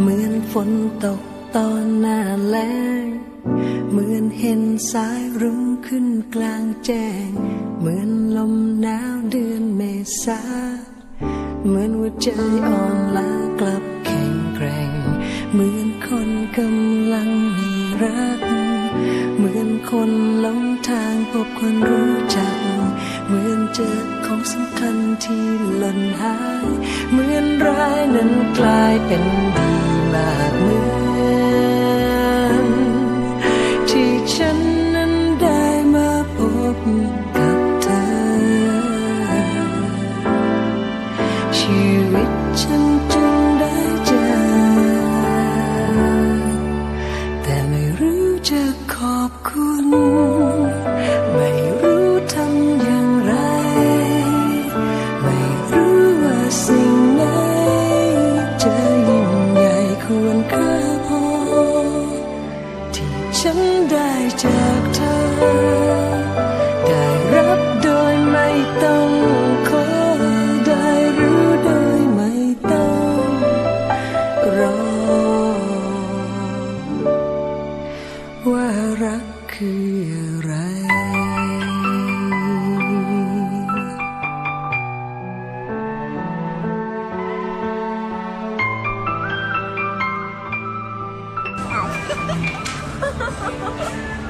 เหมือนฝนตกตอนหน้าแล้งเหมือนเห็นสายรุ้งขึ้นกลางแจ้ง เหมือนลมหนาวเดือนเมษาเหมือนหัวใจอ่อนล้ากลับแข็งแกร่ง เหมือนคนกำลังมีรัก เหมือนคนหลงทางพบคนรู้จัก เหมือนเจอของสำคัญที่หล่นหาย เหมือนร้ายนั้นกลายเป็นดี มากเหมือนที่ฉันนั้นได้มาพบกับเธอ ชีวิตฉันจึงได้เจอ แต่ไม่รู้จะขอบคุณ ครค่าพอ ที่ฉันได้จากเธอ ได้รับโดยไม่ต้องขอ ได้รู้โดยไม่ต้องรอ ว่ารักคืออะไร ハハハハハ。